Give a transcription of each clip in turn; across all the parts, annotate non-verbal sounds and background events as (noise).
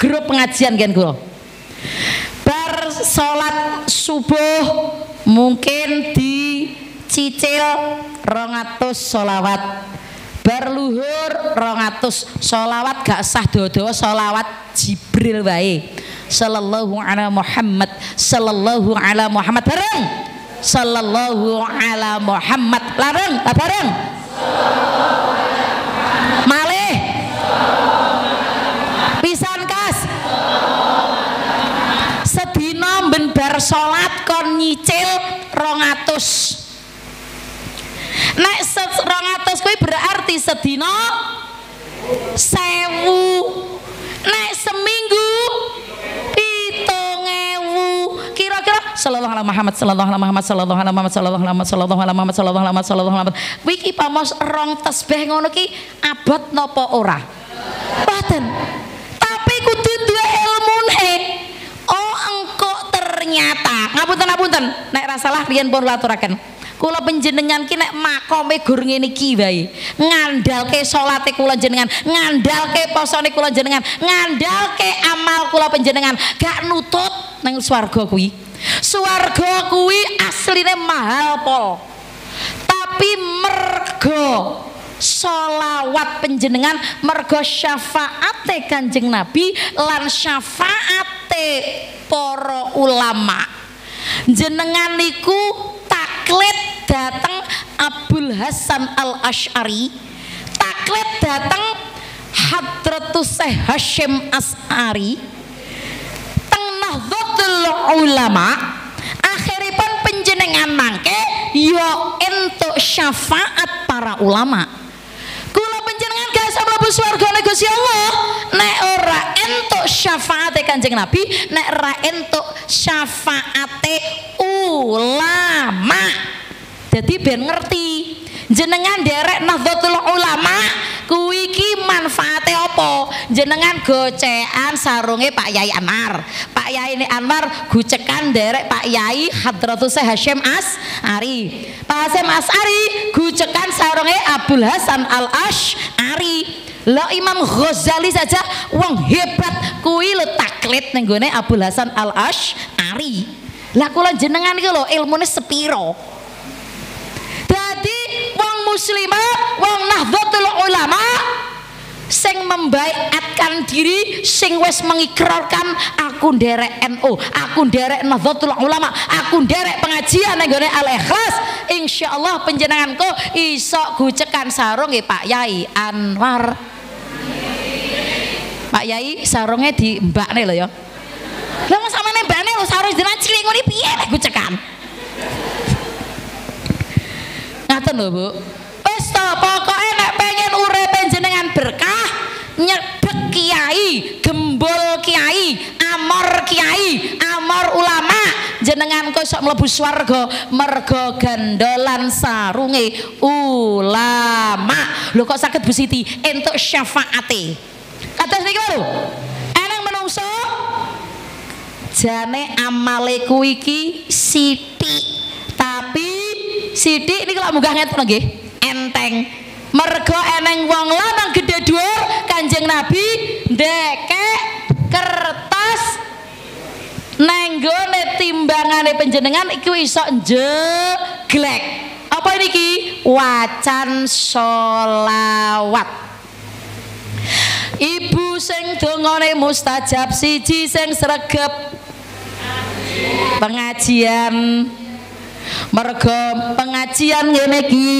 grup pengajian kan kula bar salat subuh mungkin dicicil 200 solawat bar luhur 200 solawat gak sah dodo solawat Jibril wae. Sallallahu ala Muhammad sallallahu ala Muhammad. Bareng! Sallallahu ala Muhammad. Lareng bareng? malih salat kon nyicil 200 nek 200 kuwi berarti sedina sewu. Nek seminggu sallallahu alaihi Muhammad sallallahu alaihi Muhammad sallallahu alaihi Muhammad sallallahu alaihi Muhammad sallallahu alaihi Muhammad sallallahu alaihi Muhammad sallallahu alaihi Muhammad. Wiki pamos rong tasbih ngono ki abot napa ora? Boten tapi kudu duwe ilmune oh engko ternyata ngapunten ngapunten nek rasalah riyen pun laturaken kula panjenengan ki nek makome gur ngene iki wae. Ngandalke salate kula jenengan ngandalke posone kula jenengan ngandalke amal kula panjenengan. Gak nutut nang swarga kuwi. Swarga kuwi asline mahal pol. Tapi mergo solawat penjenengan mergo syafaate kanjeng nabi lan syafaate para ulama. Jenengan niku taklid dateng Abdul Hasan Al Ash'ari taklid dateng Hadratus Syekh Hashim As'ari teng Nahdlatul Ulama akhiripun penjenengan mangke yo entuk syafaat para ulama kula penjenengan gak iso swarga Gusti Allah nek ora entuk syafaate Kanjeng Nabi nek ora entuk syafaate ulama. Jadi ben ngerti jenengan derek Nahdlatul Ulama kuwi iki manfaate apa? Jenengan gocean sarunge Pak Yai Anwar. Pak Yai ini Anwar gucekan derek Pak Yai Hadratus Hashim As Ari. Pak Hashim As Ari gucekan sarunge Abdul Hasan Al Ash Ari Lo Imam Ghazali saja wong hebat. Kuwi lo taklid ning gone Abdul Hasan Al Ash Ari lah kula jenengan iki lho ilmune sepiro? Dadi wong muslimah, wong Nahdlatul Ulama sing membaiatkan diri sing wis mengikrarkan aku nderek NU, aku nderek Nahdlatul Ulama, aku nderek pengajian nang Al Ikhlas, insyaallah panjenenganku iso gucekan sarung nggih Pak Yai Anwar. Pak Yai sarungnya di mbakne lho ya. Lah mos sampeyan mbakne lho sarung jenengan cilik ngene piye nek gucekan? Ngaten lho, Bu. Wis to, pokoke nek pengen jenengan berkah, nyedek kiai, gembol kiai, amor kiai, amor ulama, jenengan kok sok mlebu swarga mergo gandolan sarunge ulama. Lho kok sakit Bu Siti entuk syafaate. Kados niki lho. Eneng menungso jane amale kuwi iki sithik tapi sithik niku lak munggah ngeten nggih enteng mergo eneng wong lanang gede dhuwur Kanjeng Nabi ndekek kertas nenggone timbangane panjenengan iku iso jeglek apa niki? Wacan solawat Ibu sing dongane mustajab siji sing sregep. Pengajian mergo pengajian ngene iki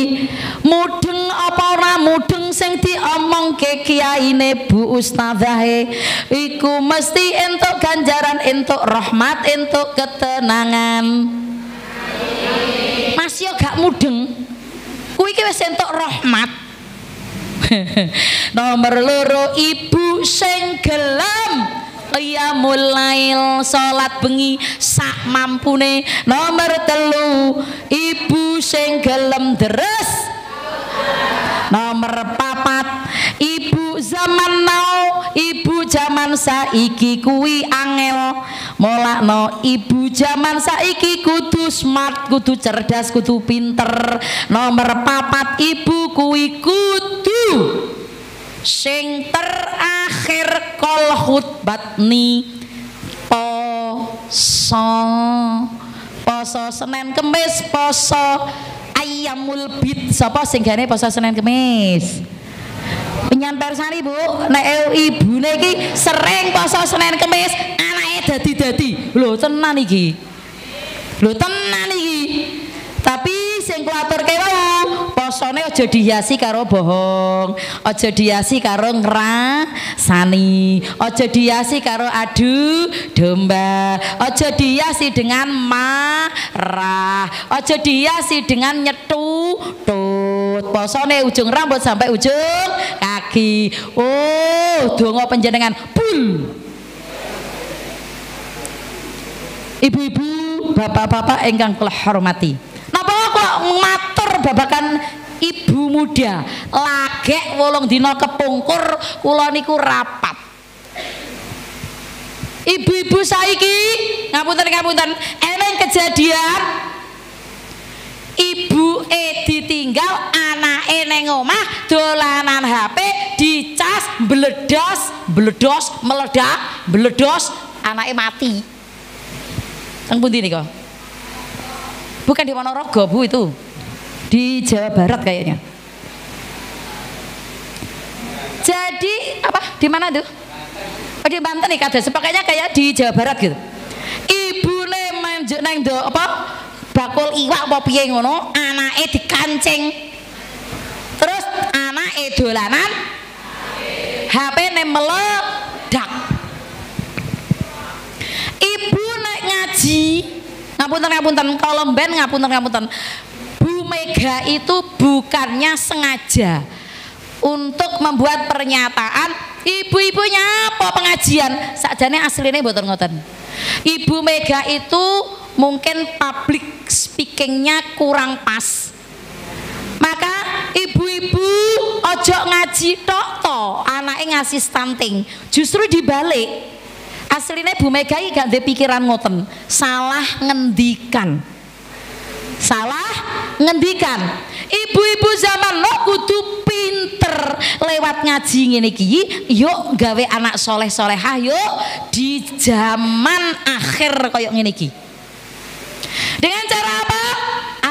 mudeng apa ora mudeng sing diomongke kiyaine Bu Ustazahe iku mesti entuk ganjaran entuk rahmat entuk ketenangan. Mas yo gak mudeng. Kuwi iki wis entuk rahmat. (laughs) Nomor loro ibu sing gelem Qiyamul lail salat bengi sak mampune. Nomor telu ibu sing gelem deres. Nomor papat ibu zaman now ibu zaman saiki kuwi angel. Molakno ibu zaman saiki kudu smart kudu cerdas kudu pinter. Nomor papat ibu kuwi kudu sing terakhir kol khutbatni poso. Poso Senin Kemis poso ayamul bid. Sapa sing gane poso Senin Kemis? Penyan persani bu. Nek ibu iki sering poso Senin Kemis anaknya dadi-dadi. Lho tenan iki. Lho tenan iki. Tapi sing kuaturke wau posone aja dihiasi karo bohong aja dihiasi karo ngrasani aja dihiasi karo adu domba aja dihiasi dengan marah aja dihiasi dengan nyetutut. Posone ujung rambut sampai ujung kaki. Oh donga penjenengan pul Ibu-ibu, bapak-bapak ingkang kula hormati. Napa kok matur babakan ibu muda lagek wolong dina kepungkur kula niku rapat. Ibu-ibu saiki ngapunten ngapunten eneng kejadian ibu e ditinggal anake neng omah dolanan HP dicas bledos bledos meledak bledos anake mati Teng nih kok? Bukan di Ponorogo, Bu itu. Di Jawa Barat kayaknya. Jadi apa? Di mana tuh? Oh, di Banten nih kada. Sepakainya kayak di Jawa Barat gitu. Ibu neng neng do apa? Bakul iwak apa piye ngono, anake dikancing. Terus anake dolanan HP ne meledak. Ibu naik ngaji, ngapunten ngapunten kalau ben ngapunten ngapunten. Mega itu bukannya sengaja untuk membuat pernyataan ibu-ibunya apa pengajian sakjane aslinya boten ngoten. Ibu Mega itu mungkin public speakingnya kurang pas. Maka ibu-ibu ojo ngaji tok to, anaknya ngasih stunting. Justru dibalik aslinya Bu Mega gak ada pikiran ngoten salah ngendikan salah ngendikan ibu-ibu zaman lo kudu pinter lewat ngaji ngene iki. Yuk gawe anak soleh solehah yuk di zaman akhir koyok ngene iki. Dengan cara apa?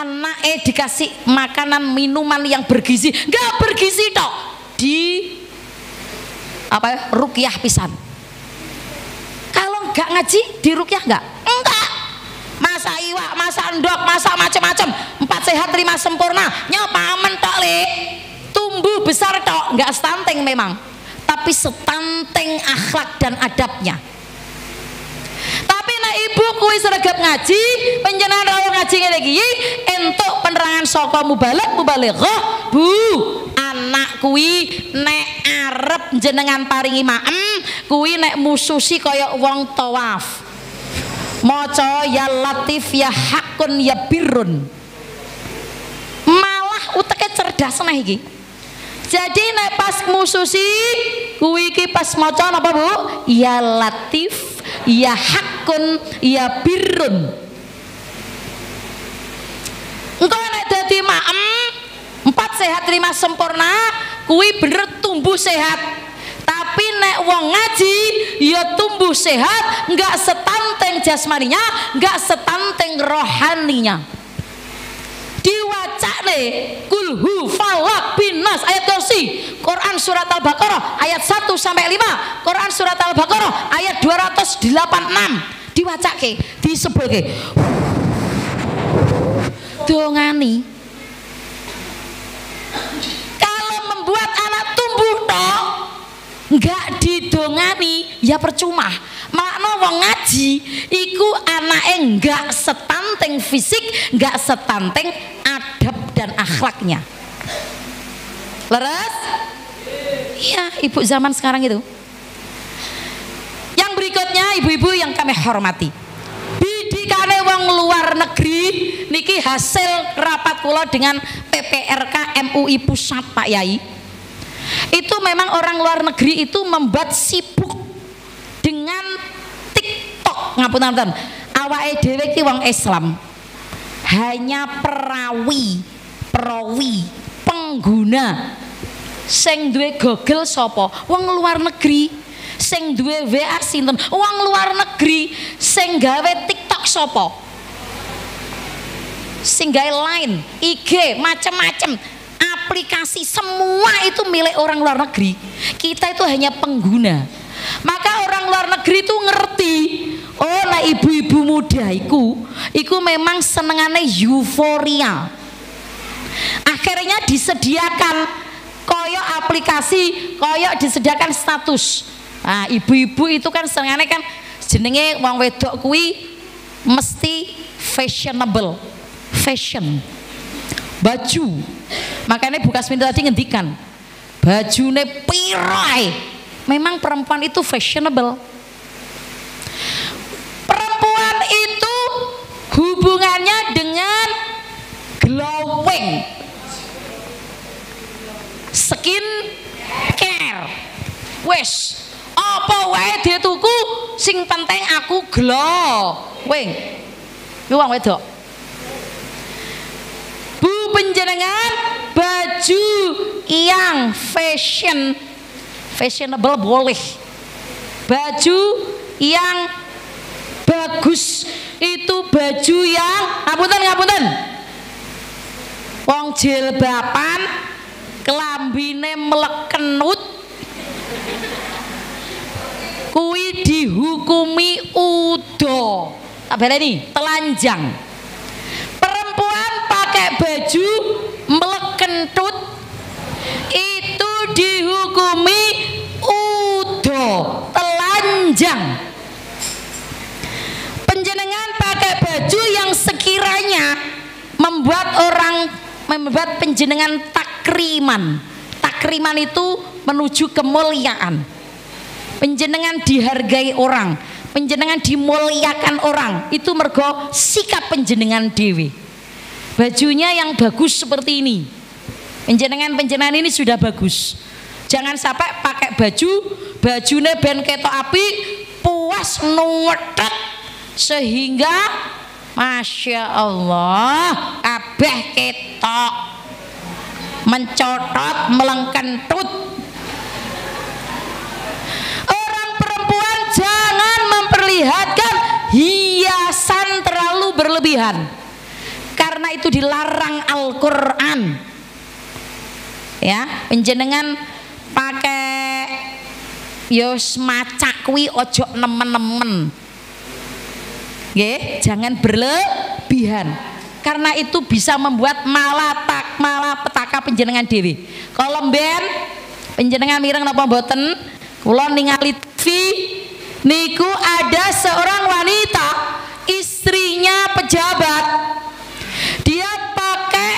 Anak eh dikasih makanan minuman yang bergizi. Gak bergizi tok. Di apa rukyah pisan. Gak ngaji di rukyah gak? Enggak. Masa iwak, masa endok, masa macam-macam. Empat sehat lima sempurna. Nyopamen tok le. Tumbuh besar tok, nggak stunting memang. Tapi stunting akhlak dan adabnya. Tapi nek ibu kuwi sregep ngaji, penjenengan rawuh ngaji ngene iki entuk penerangan saka mubalik mubalighah, Bu. Anak kuwi nek arep jenengan paringi maem, kuwi nek mususi kaya wong tawaf. Maca ya latif ya hakun ya birun. Malah uteke cerdas nah iki. Jadi nek pas mususi kuwi iki pas maca napa Bu? Ya latif ya hakun ya birun. Engko nek dadi maem empat sehat lima sempurna kuwi bener tumbuh sehat tapi nek wong ngaji ya tumbuh sehat nggak setanteng jasmaninya nggak setanteng rohaninya. Diwaca nih kulhu falak binas ayat kursi. Quran surat Al-Baqarah ayat 1 sampai 5 Quran surat Al-Baqarah ayat 286 diwaca ke ke dongani. Kalau membuat anak tumbuh tok nggak didongani ya percuma. Makna wong ngaji iku anake nggak setanting fisik nggak setanting adab dan akhlaknya. Leres? Iya ibu zaman sekarang itu. Yang berikutnya ibu-ibu yang kami hormati. Bidikane wong luar negeri niki hasil rapat kula dengan PPRK MUI Pusat Pak Yai itu memang orang luar negeri itu membuat sibuk dengan TikTok. Ngapunten awake dhewe ki wong Islam. Hanya perawi perawi pengguna. Sing duwe Google sapa? Wong luar negeri. Sing duwe WA sinten? Uang luar negeri. Sing gawe TikTok sopo sing gawe line IG macem-macem aplikasi semua itu milik orang luar negeri. Kita itu hanya pengguna. Maka orang luar negeri itu ngerti oh nah ibu-ibu muda iku iku memang senengane euforia. Akhirnya disediakan koyok aplikasi koyok disediakan status. Nah ibu-ibu itu kan senengane kan jenenge wong wedok kui mesti fashionable. Fashion. Baju makanya bukas pintu tadi ngendikan bajune pirai memang perempuan itu fashionable. Perempuan itu hubungannya dengan glowing skin care wes apa wae dia tuku sing penting aku glowing lu wong wedok Bu penjenengan baju yang fashion fashionable boleh. Baju yang bagus. Itu baju yang ngapunten ngapunten. Wong jilbaban kelambine melekenut. Kuwi dihukumi udo. Tak ini telanjang pakai baju melekentut itu dihukumi udo telanjang. Penjenengan pakai baju yang sekiranya membuat orang membuat penjenengan tak takriman. Takriman itu menuju kemuliaan. Penjenengan dihargai orang penjenengan dimuliakan orang. Itu mergo sikap penjenengan dewi bajunya yang bagus seperti ini penjenengan penjenengan ini sudah bagus jangan sampai pakai baju bajunya ben ketok api puas nuwetet sehingga Masya Allah kabeh ketok mencotot, melengkentut. Orang perempuan jangan memperlihatkan hiasan terlalu berlebihan. Karena itu dilarang Al-Qur'an. Ya, penjenengan pakai yos macak kuwi ojo nemen-nemen. Nggih, jangan berlebihan karena itu bisa membuat malatak malapetaka penjenengan dewi kalau ben penjenengan mireng napa mboten kula ningali TV niku ada seorang wanita istrinya pejabat dia pakai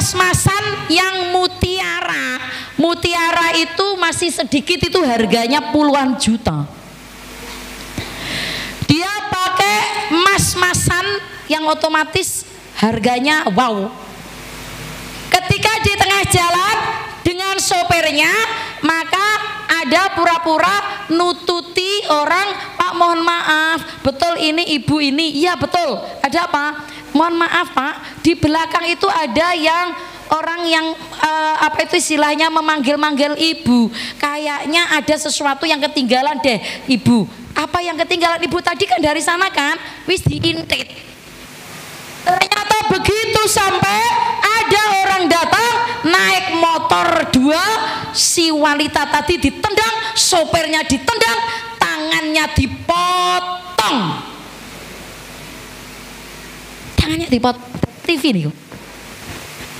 emas-masan yang mutiara mutiara itu masih sedikit itu harganya puluhan juta dia pakai emas-masan yang otomatis harganya wow. Ketika di tengah jalan dengan sopirnya, maka ada pura-pura nututi orang, Pak mohon maaf, betul ini ibu ini, iya betul, ada apa? Mohon maaf Pak, di belakang itu ada yang orang yang uh, apa itu istilahnya memanggil-manggil ibu. Kayaknya ada sesuatu yang ketinggalan deh ibu. Apa yang ketinggalan ibu tadi kan dari sana kan? Wis diintit Ternyata begitu sampai ada orang datang naik motor dua, si wanita tadi ditendang, sopirnya ditendang, tangannya dipotong. Tangannya dipotong. TV nih.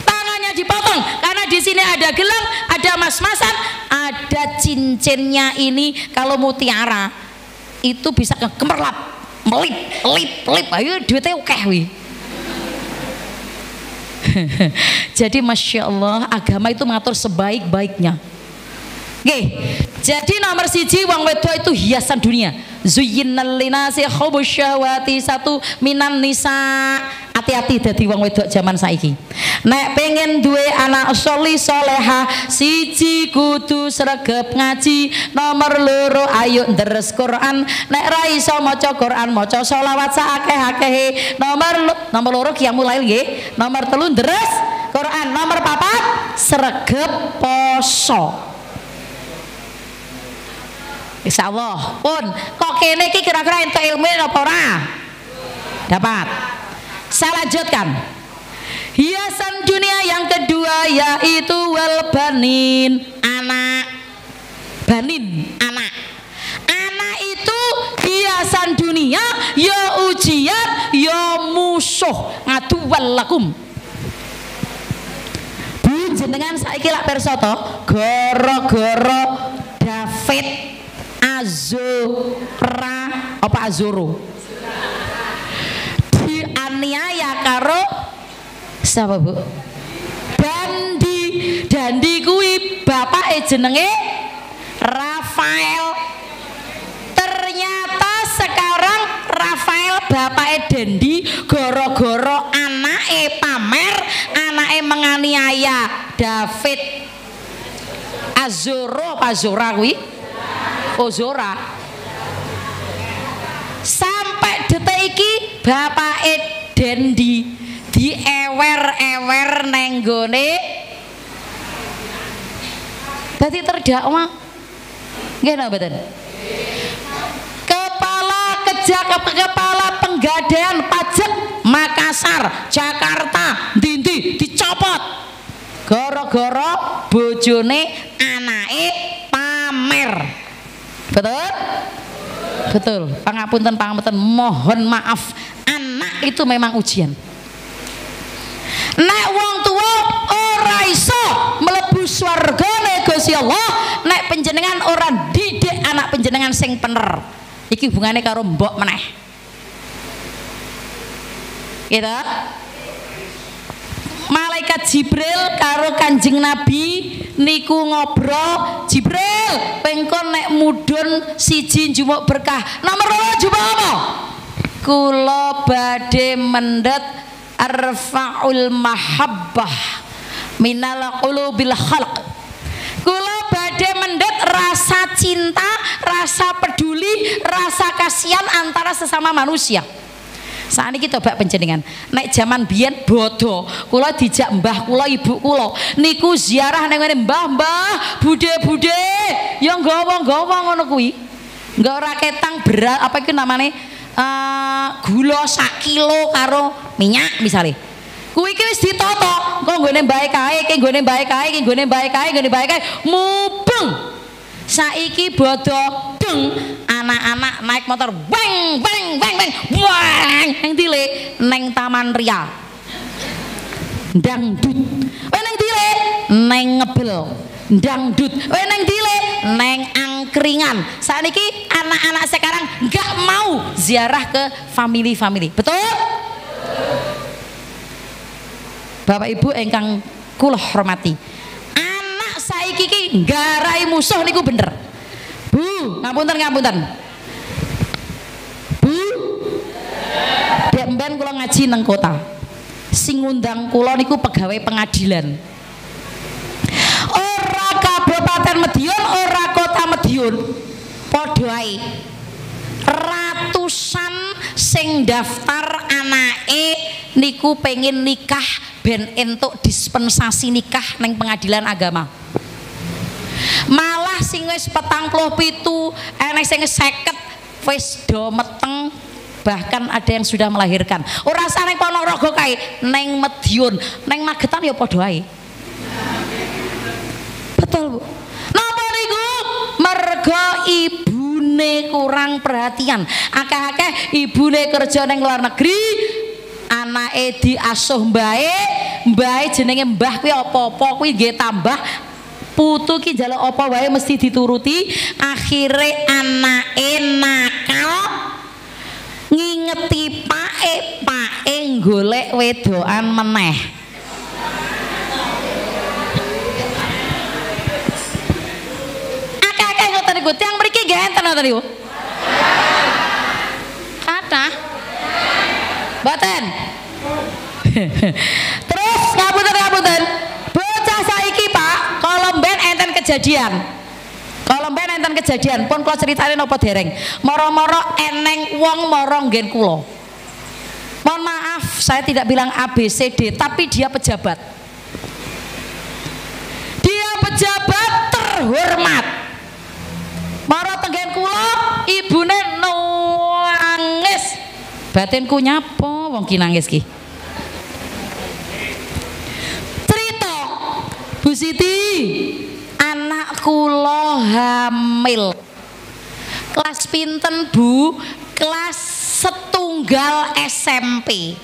Tangannya dipotong karena di sini ada gelang, ada mas-masan, ada cincinnya ini kalau mutiara itu bisa kemerlap, melip, melip, melip. Ayo duitnya oke okay, (laughs) Jadi masya Allah agama itu mengatur sebaik-baiknya. Oke, jadi nomor siji wong wedok itu hiasan dunia. Zuyinnal linasi syahwati satu minan nisa. Hati-hati dadi wong wedok zaman saiki. Nek pengen duwe anak soli soleha siji kudu sregep ngaji. Nomor loro ayo deres Quran. Nek ra iso maca Quran maca selawat saakeh-akehe nomor nomor loro kia mulai nggih. Nomor telu deres Quran. Nomor papat sregep poso Insyaallah. Pun kok kene iki kira-kira entuk ilmu apa ora? Dapat. Saya lanjutkan. Hiasan dunia yang kedua yaitu wal banin, anak. Banin, anak. Anak itu hiasan dunia, ya ujian, ya musuh. Ngaduwal lakum. Bu jenengan saiki lak pirsa to, gara-gara David Azura. Apa Azuru? Dianiaya karo siapa bu? Dandi. Dandi kuwi bapak jenenge Rafael. Ternyata sekarang Rafael bapak Dandi goro-goro anake pamer anake menganiaya David. Azoro Azora kuwi Ozora sampai detik iki bapak Dendi diewer-ewer nenggone dadi terdakwa. Nggih napa kepala kejak kepala penggadaian pajak Makassar Jakarta Dindi dicopot. Gara-gara bojone anake pamer betul? Betul. Pangapunten pangapunten. Mohon maaf. Anak itu memang ujian. Nek wong tua ora iso mlebu swargane Gusti Allah nek penjenengan ora didik anak penjenengan sing bener iki hubungane karo mbok meneh. Gitu malaikat Jibril karo Kanjeng Nabi niku ngobrol Jibril pengkon nek mudun siji njumuk berkah. Nomor loro njumuk apa? Kula badhe mendet arfaul mahabbah minal qulubil khalq. Kula badhe mendet rasa cinta rasa peduli rasa kasihan antara sesama manusia saat ini kita bak penjenengan. Naik zaman biyen bodoh kula dijak mbah kula ibu kula. Niku ziarah neng ngene mbah mbah bude bude yang gawa gawa ngono kuwi? Nggak ora ketang berat apa itu namanya uh, gula sak kilo karo minyak misalnya kuwi iki wis ditoto kok nggone bae kae iki nggone bae kae iki nggone bae kae nggone bae kae mubeng saiki bodoh deng anak-anak naik motor bang bang bang bang. Bang neng tile neng taman ria dangdut. Eh neng tile neng ngebel. Dangdut. Eh neng tile neng angkringan. Saat ini anak-anak sekarang nggak mau ziarah ke family-family. Betul? Bapak Ibu engkang kula hormati saiki ki garai musuh niku bener. Bu. Ngapunten ngapunten Bu. Dek mben kula ngaji nang kota. Sing ngundang kula niku pegawai pengadilan. Ora kabupaten Medion ora kota Medion padha ae. Ratusan sing daftar anake niku pengen nikah ben entuk dispensasi nikah neng pengadilan agama. Malah sing wis petang puluh pitu enek sing seket wis do meteng bahkan ada yang sudah melahirkan. Ora usah neng Ponorogo kae neng Medion neng Magetan ya ae. Betul Bu. Napa niku? Mergo ibune kurang perhatian. Akeh-akeh ibune kerja neng luar negeri anake diasuh mbae mbae jenenge mbah kuwi apa-apa kuwi nggih tambah. Putu ki njaluk apa wae mesti dituruti. Akhire anake nakal ngingeti pake pake golek wedoan meneh. Akeh-akeh ngoten niku. Tiyang mriki nggih enten ngoten niku Boten. (laughs) Terus ngapunten ngapunten. Bocah saiki Pak, kalau mben enten kejadian. Kalau mben enten kejadian pun kula critane napa dereng. Moro-moro eneng wong moro nggen kula. Mohon maaf, saya tidak bilang ABCD, tapi dia pejabat. Dia pejabat terhormat. Moro Batinku nyapo wong ki nangis ki. Cerita Bu Siti, anak kula hamil. Kelas pinten Bu? Kelas setunggal SMP.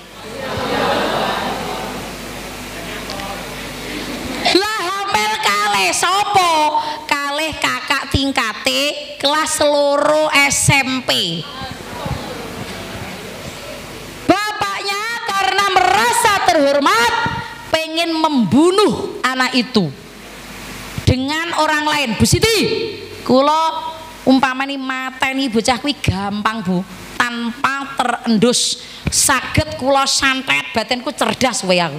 Lah hamil kalih sapa? Kalih kakak tingkate kelas loro SMP. Bapaknya karena merasa terhormat pengen membunuh anak itu dengan orang lain. Bu Siti, kula umpamani mateni bocah kuwi gampang, Bu. Tanpa terendus saged kula santet batinku cerdas wae aku.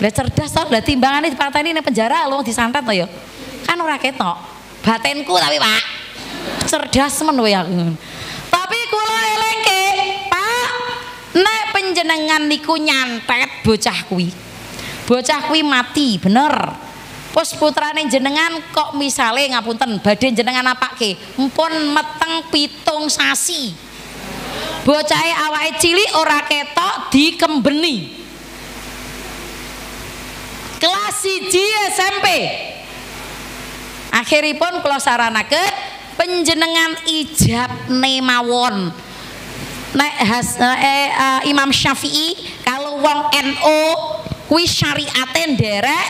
Lah cerdas to, lah timbangane dipateni ning penjara lho disantet to ya. Kan ora ketok. Batinku tapi, Pak. Cerdas men wae aku. Tapi kula Pak, nek penjenengan niku nyantet bocah kuwi. Bocah kuwi mati, bener. Pos putrane jenengan kok misale ngapunten badhe jenengan apake? Mpun meteng pitung sasi. Bocahe awake cilik ora ketok dikembeni. Kelas 1 SMP. Akhiripun kula saranaken penjenengan ijab mawon. Nek has, eh, uh, Imam Syafi'i kalau wong NU kuwi syariate nderek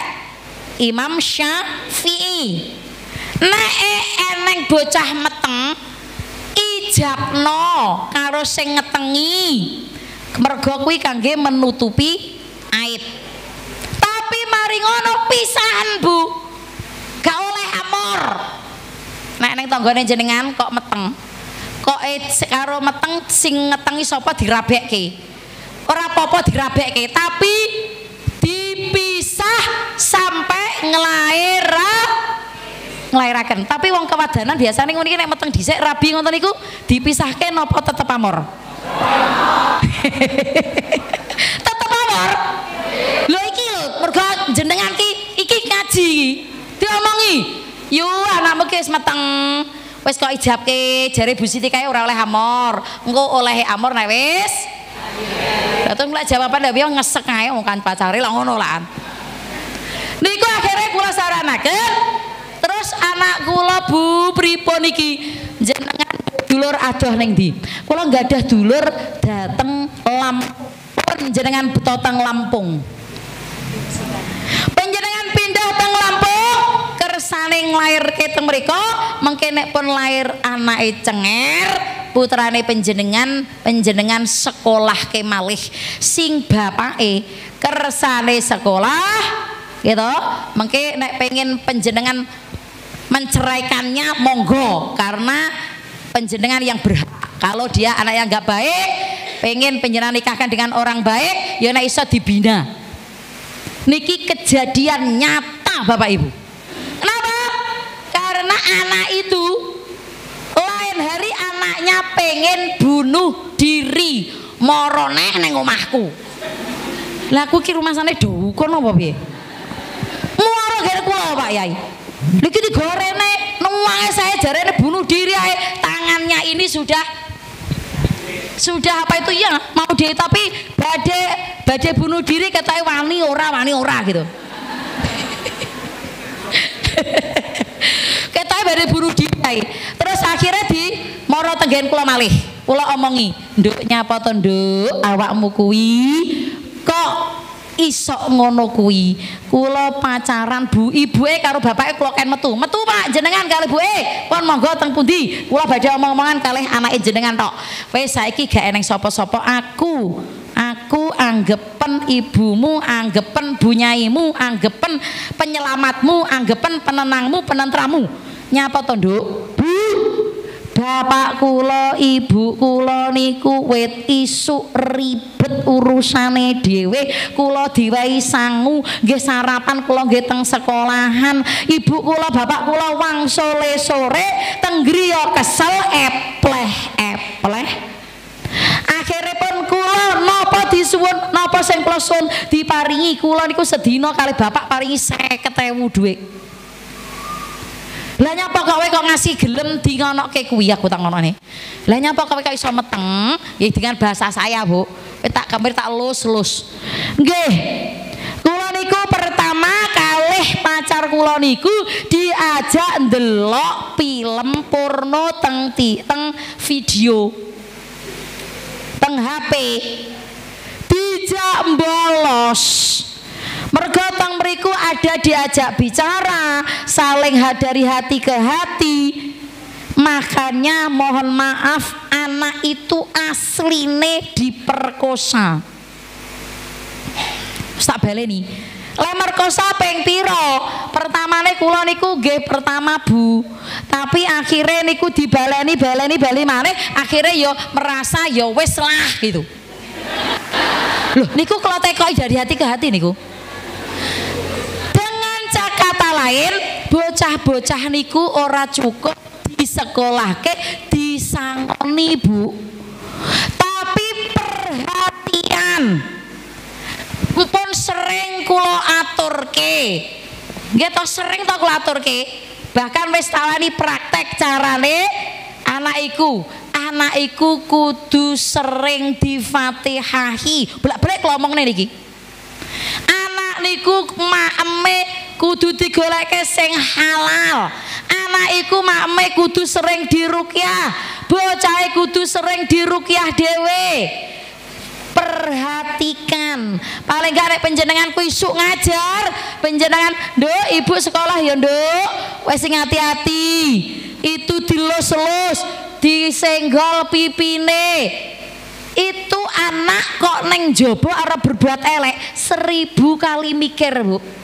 Imam Syafi'i. Nek eh, eneng bocah meteng ijabno karo sing ngetengi. Mergo kuwi kangge menutupi aib. Tapi mari ngono pisahan, Bu. Gak oleh amor. Nek ning tanggane jenengan kok meteng. Kok karo meteng sing ngetengi sapa dirabekke. Ora apa-apa dirabekke, tapi dipisah sampai ngelair ngelairaken. Tapi wong kewadanan biasanya iki nek meteng dhisik rabi ngoten niku dipisahke napa tetep amor? (laughs) tetep amor. Lho iki lho, mergo jenengan ki iki ngaji. Diomongi, "Yo anakmu ki wis meteng." Wis kok ijabke jare Bu Siti kae ora oleh amor. Engko oleh amor nek wis Lah mulai jawaban piye ngesek ae wong kan pacare lah ngono lah. Niku akhirnya kula saranaken terus anak kula Bu pripun iki jenengan dulur adoh ning ndi? Kula ada dulur dateng Lampung jenengan betoteng Lampung. Kersane nglairke teng mriku mengke nek pun lair anake cenger putrane penjenengan penjenengan sekolah ke malih. Sing bapake kersane sekolah gitu. Mengke nek pengen penjenengan menceraikannya monggo. Karena penjenengan yang berhak. Kalau dia anak yang nggak baik pengen penjenengan nikahkan dengan orang baik ya nek iso dibina. Niki kejadian nyata Bapak Ibu? Karena anak itu lain hari anaknya pengen bunuh diri. Morone neng omahku. Lah aku ki rumah sana dukun apa piye? Muara gara kula Pak Yai. Lagi digorene nuangnya saya jarene bunuh diri ae. Tangannya ini sudah sudah apa itu? Ya mau dia tapi badai badai bunuh diri kata wani ora wani ora gitu (laughs) badai bunuh diri terus akhirnya di moro tenggen kula malih. Kula omongi nduk nyapa to nduk awakmu kuwi kok isok ngono kuwi? Kula pacaran bu ibuke karo bapake kula ken metu. Metu Pak jenengan kali buke pun monggo teng pundi? Kula badhe omong-omongan kalih anake jenengan tok. Wis saiki gak eneng sapa-sapa. Aku aku anggepen ibumu anggepen bunyaimu anggepen penyelamatmu anggepen penenangmu penentramu nyapa to nduk bu Bapak kula, ibu kula niku wit isuk ribet urusane dhewe. Kula diwehi sangu, nggih sarapan kula nggih teng sekolahan. Ibu kula, bapak kula wang sore sore teng kesel epleh-epleh. Akhirnya pun kula napa disuwun napa sing kula suwun diparingi kula niku sedina kali bapak paringi 50.000 dhuwit. Lah nyapa kowe kok ngasih gelem di ngonoke kuwi aku tak ngonone. Lah nyapa kowe kok iso meteng ya dengan bahasa saya, Bu. Tak kamar tak lus-lus. Nggih. Kula niku pertama kalih pacar kula niku diajak ndelok film porno teng teng video. Teng HP. Dijak bolos. Mergo teng mriku ada diajak bicara, saling dari hati ke hati. Makanya mohon maaf anak itu asline diperkosa. Tak baleni. Lemar kosa peng piro? Pertamane kula niku nggih pertama Bu. Tapi akhirnya niku dibaleni baleni bali maneh, akhirnya yo merasa yo wis lah gitu. Loh, niku kalau tekoi dari hati ke hati niku lain bocah-bocah niku ora cukup di sekolah ke disangoni bu. Tapi perhatian. Pun sering kulo aturke. Gitu sering to kulo aturke. Bahkan wis tawani praktek carane anak iku. Anak iku kudu sering difatihahi. Bolak-balik ngomong nih niki. Anak niku maeme kudu digoleke sing halal. Anak iku makme kudu sering dirukyah. Bocah kudu sering dirukyah dewe perhatikan. Paling gak penjenengan ku isuk ngajar penjenengan do ibu sekolah ya do wes hati-hati. Itu dilus-lus disenggol pipine. Itu anak kok neng jobo arah berbuat elek seribu kali mikir bu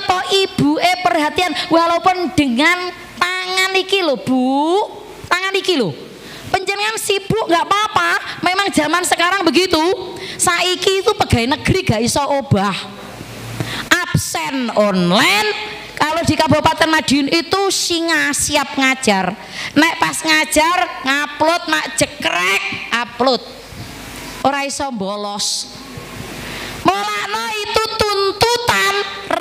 mergo ibu eh perhatian? Walaupun dengan tangan iki lho Bu. Tangan iki lho. Penjenengan sibuk nggak apa-apa. Memang zaman sekarang begitu. Saiki itu pegawai negeri gak iso obah. Absen online. Kalau di Kabupaten Madiun itu singa siap ngajar. Naik pas ngajar ngupload mak jekrek upload. Ora iso bolos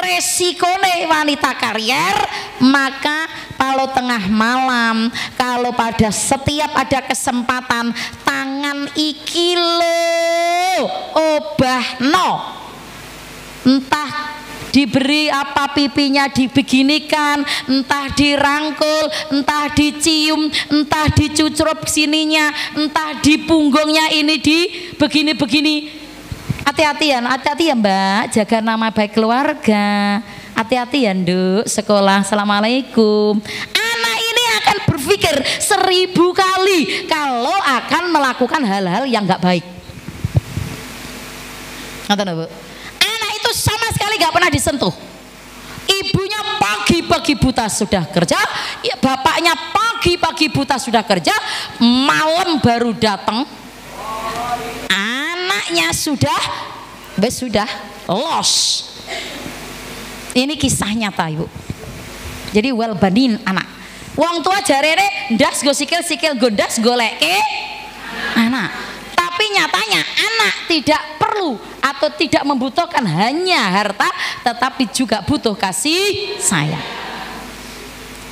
resikone wanita karier maka kalau tengah malam kalau pada setiap ada kesempatan tangan iki lo obah no entah diberi apa pipinya dibeginikan entah dirangkul entah dicium entah dicucrup sininya entah di punggungnya ini di begini-begini Hati-hati ya, hati-hati ya Mbak, jaga nama baik keluarga. Hati-hati ya Nduk, sekolah. Assalamualaikum. Anak ini akan berpikir seribu kali kalau akan melakukan hal-hal yang nggak baik. Ngerti Bu? Anak itu sama sekali nggak pernah disentuh. Ibunya pagi-pagi buta sudah kerja, ya bapaknya pagi-pagi buta sudah kerja, malam baru datang, anaknya sudah sudah los. Ini kisah nyata ibu. Jadi well banin anak. Wong tua jarene das go sikil sikil gondas golek anak. Tapi nyatanya anak tidak perlu atau tidak membutuhkan hanya harta tetapi juga butuh kasih sayang.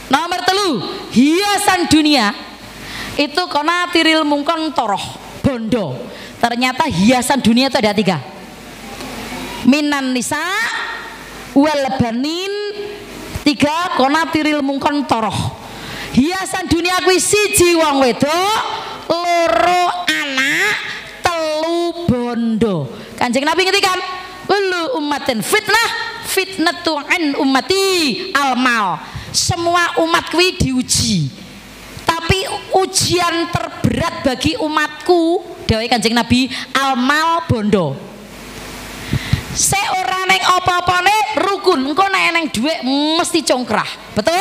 Nomor telu hiasan dunia. Itu kona tiril mungkon toroh bondo Ternyata hiasan dunia itu ada tiga. Minan nisa wal banin tiga konatiril mungkon toroh. Hiasan dunia kuwi siji wong wedok, loro anak, telu bondo. Kanjeng Nabi ngetikan, "Kullu ummatin fitnah, fitnatu an ummati almal." Semua umat kuwi diuji. Tapi ujian terberat bagi umatku dawai Kanjeng Nabi almal bondo. Seorang neng apa-apane rukun. Engko nek neng dhuwit mesti congkrah. Betul?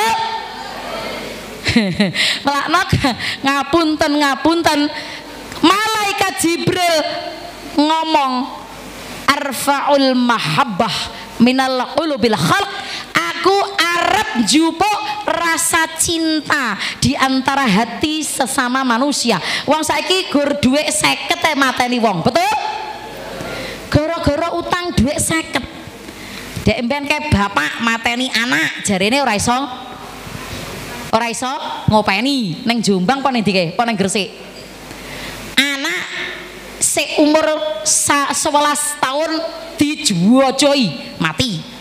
(laughs) Melakno ngapunten ngapunten. Malaikat Jibril ngomong arfaul mahabbah minal qulubil khalq aku arep jupuk rasa cinta di antara hati sesama manusia. Wong saiki gur dhuwit 50 e mateni wong, betul? Gara-gara utang dhuwit 50. dek emben ke bapak mateni anak jarene ora iso ora iso ngopeni neng Jombang apa dike ning Gresik anak se umur 11 tahun dijuwojoi mati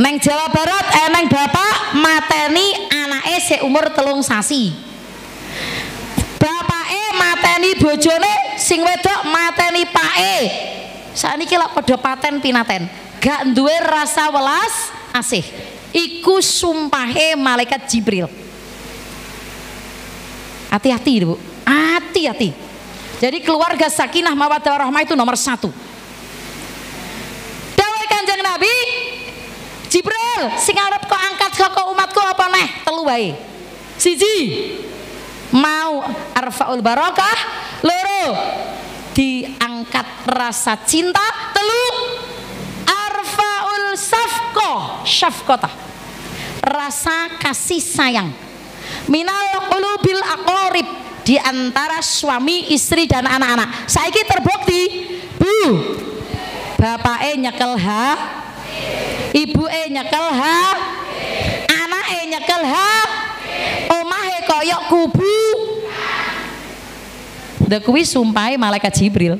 neng Jawa Barat eh neng bapak mateni anake se umur telung sasi. Bapake mateni bojone sing wedok mateni pake. Sakniki lak padha paten pinaten. Gak duwe rasa welas asih. Iku sumpahe malaikat Jibril. Hati-hati bu. Hati-hati. Jadi keluarga sakinah mawaddah rahmah itu nomor satu. Dawai kanjeng Nabi Jibril sing arep kok angkat kok umatku apa neh telu wae. Siji. Mau arfaul barokah loro. Diangkat rasa cinta telu. Arfaul safko syafkota rasa kasih sayang. Minal ulubil akorib di antara suami istri dan anak-anak. Saiki terbukti bu bapak e nyekel ha ibu e nyekel ha e nyekel ha omahe koyok kubu The kuwi sumpai malaikat Jibril.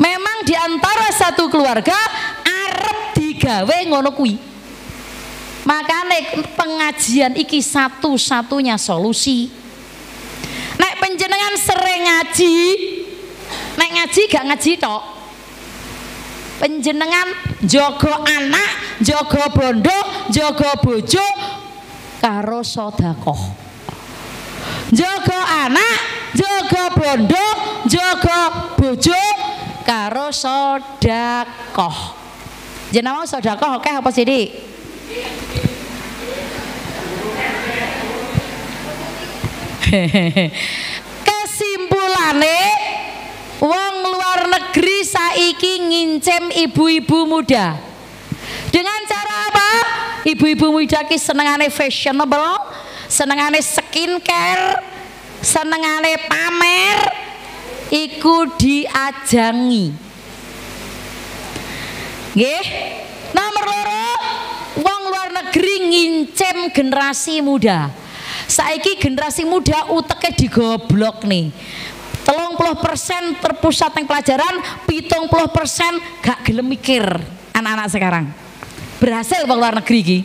Memang di antara satu keluarga arep digawe ngono kuwi. Makanya pengajian iki satu-satunya solusi. Nek penjenengan sering ngaji, nek ngaji gak ngaji tok. Penjenengan jogo anak, jogo bondo, jogo bojo karo sodakoh. Jogo anak, jogo bondo, jogo bojo karo sodakoh. Jenama sodakoh oke apa sih dik? Wong luar negeri saiki ngincem ibu-ibu muda. Dengan cara apa? Ibu-ibu muda ki senengane fashionable, senengane skincare, senengane pamer, iku diajangi. Nggih. Nomor loro, wong luar negeri ngincem generasi muda. Saiki generasi muda uteke digoblok nih. Puluh persen terpusat yang pelajaran, pitung puluh persen gak gelem mikir anak-anak sekarang. Berhasil wong luar negeri ki.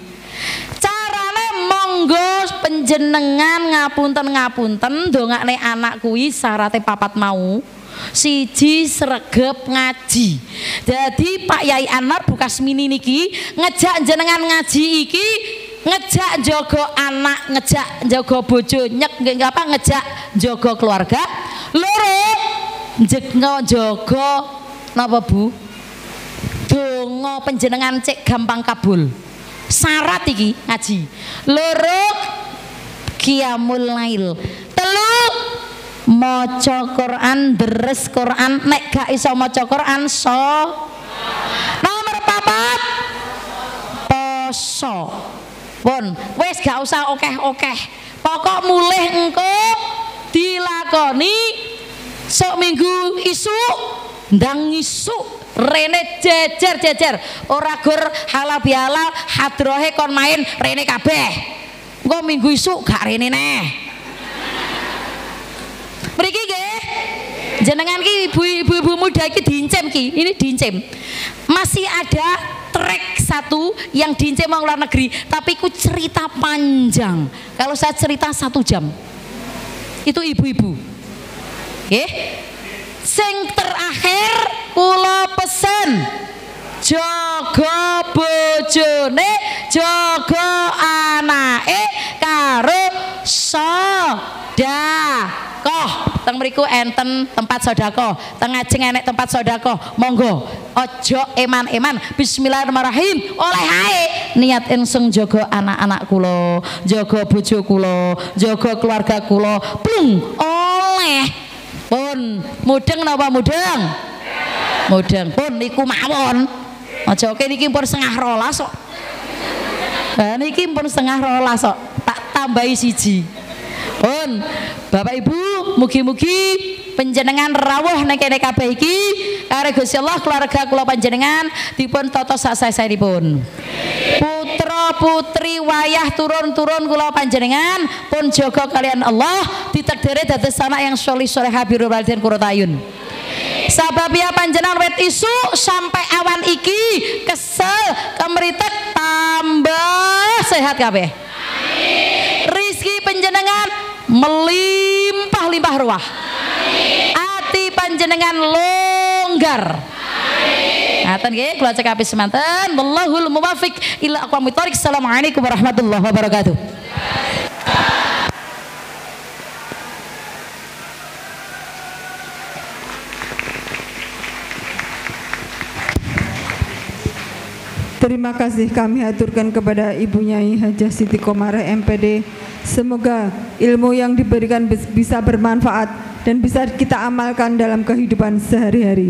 Carane monggo penjenengan ngapunten ngapunten dongakne anak kuwi syaratnya papat mau siji sregep ngaji jadi Pak Yai Anar bukas mini niki ngejak jenengan ngaji iki ngejak jogo anak ngejak jogo bojo nyek apa ngejak jogo keluarga. Loro jekno jogo napa bu? Dongo penjenengan cek gampang kabul. Syarat iki ngaji. Loro kiamul lail. Telu maca Quran deres Quran. Nek gak iso maca Quran so. Nomor papat poso pun wis gak usah okeh-okeh pokok mulih engko dilakoni sok minggu isu ndang isu rene jejer jejer ora gur halal bihalal hadrohe kon main rene kabeh engko minggu isu gak rene neh Mriki nggih. Jenengan ki ibu-ibu muda ki diincem ki. Ini diincem. Masih ada trek satu yang diincem orang luar negeri, tapi ku cerita panjang. Kalau saya cerita satu jam, itu ibu-ibu. Nggih. Sing terakhir kula pesen jaga bojone, jaga anake karo sodakoh. Teng mriku enten tempat sodakoh, teng ngajeng enek tempat sodakoh. Monggo ojo eman-eman. Bismillahirrahmanirrahim. Oleh hae niat insung jaga anak-anak kula, jaga bojo kula, jaga keluarga kula. Plung oleh. Pun mudeng napa mudeng? Mudeng. Pun niku mawon. Aja oke niki pun setengah rolas kok. Nah, niki pun setengah rolas kok. Tak tambahi siji. Pun Bapak Ibu, mugi-mugi penjenengan rawuh nek kene kabeh iki Are Gusti Allah keluarga kula panjenengan dipun tata sak saesaenipun. Putra putri wayah turun-turun kula panjenengan pun jaga kalian Allah ditakdiri dados anak yang sholih sholehah birrul walidain kurotayun. Sababia panjenengan wet isu sampai awan iki kesel kemeritek tambah sehat kabeh. Rizki panjenengan melimpah-limpah ruah. Ati panjenengan longgar. Ngaten nggih, kula cek apik semanten. Wallahul muwaffiq ila aqwamit thoriq. Assalamualaikum warahmatullahi wabarakatuh. Terima kasih kami aturkan kepada Ibu Nyai Hajah Siti Komara MPD. Semoga ilmu yang diberikan bis- bisa bermanfaat dan bisa kita amalkan dalam kehidupan sehari-hari.